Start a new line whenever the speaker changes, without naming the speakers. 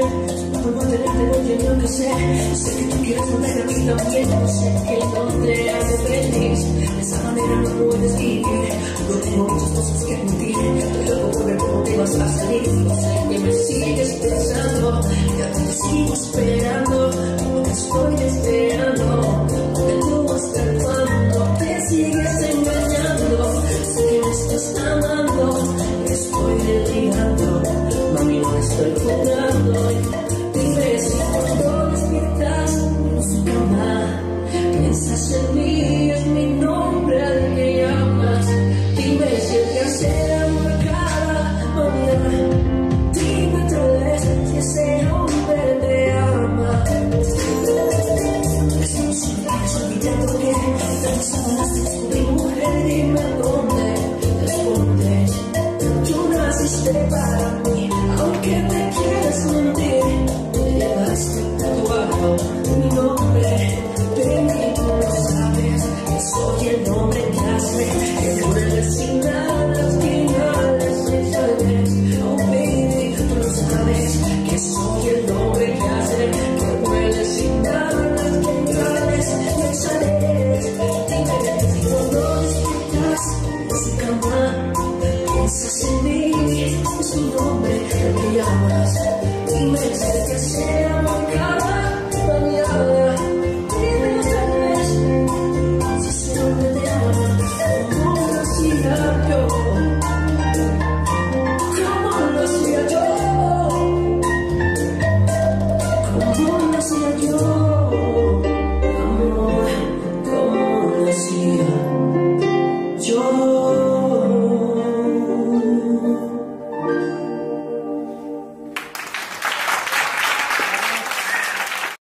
también La forma de tenerte no que sé Sé que tú quieres volver a mí también No sé que no te hace feliz De esa manera no puedes vivir No tengo muchas cosas que mentir Pero luego ver cómo te a salir No sé que me sigues pensando Ya te sigo esperando piensas en mí, es mi nombre piensas en mí, es tu nombre que me llamas. Dime si te hace